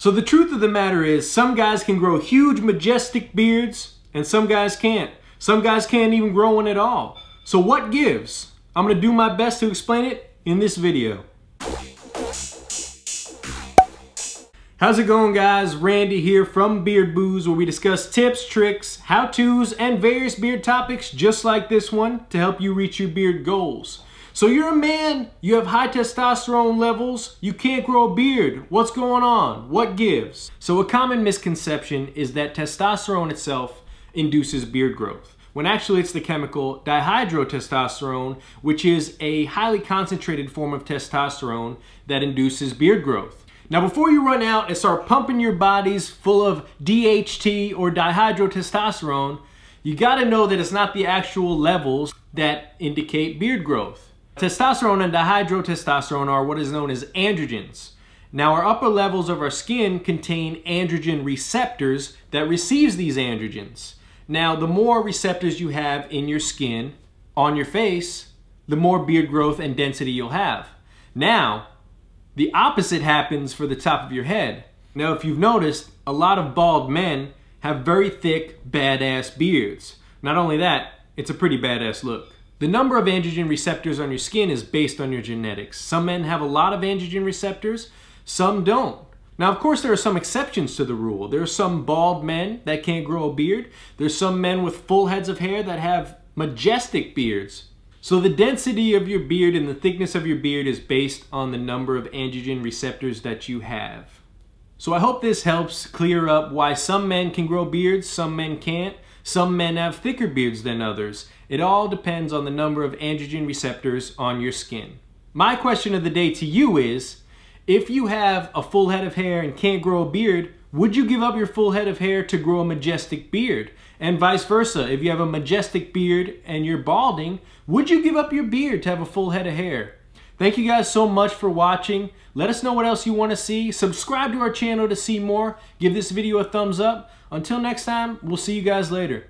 So the truth of the matter is some guys can grow huge majestic beards and some guys can't. Some guys can't even grow one at all. So what gives? I'm gonna do my best to explain it in this video. How's it going guys? Randy here from Beard Booze where we discuss tips, tricks, how-tos, and various beard topics just like this one to help you reach your beard goals. So you're a man, you have high testosterone levels, you can't grow a beard. What's going on? What gives? So a common misconception is that testosterone itself induces beard growth when actually it's the chemical dihydrotestosterone, which is a highly concentrated form of testosterone that induces beard growth. Now, before you run out and start pumping your bodies full of DHT or dihydrotestosterone, you gotta know that it's not the actual levels that indicate beard growth. Testosterone and dihydrotestosterone are what is known as androgens. Now, our upper levels of our skin contain androgen receptors that receives these androgens. Now, the more receptors you have in your skin, on your face, the more beard growth and density you'll have. Now, the opposite happens for the top of your head. Now, if you've noticed, a lot of bald men have very thick, badass beards. Not only that, it's a pretty badass look. The number of androgen receptors on your skin is based on your genetics. Some men have a lot of androgen receptors, some don't. Now, of course, there are some exceptions to the rule. There are some bald men that can't grow a beard. There's some men with full heads of hair that have majestic beards. So the density of your beard and the thickness of your beard is based on the number of androgen receptors that you have. So I hope this helps clear up why some men can grow beards, some men can't. Some men have thicker beards than others. It all depends on the number of androgen receptors on your skin. My question of the day to you is, if you have a full head of hair and can't grow a beard, would you give up your full head of hair to grow a majestic beard? And vice versa, if you have a majestic beard and you're balding, would you give up your beard to have a full head of hair? Thank you guys so much for watching. Let us know what else you want to see. Subscribe to our channel to see more. Give this video a thumbs up. Until next time, we'll see you guys later.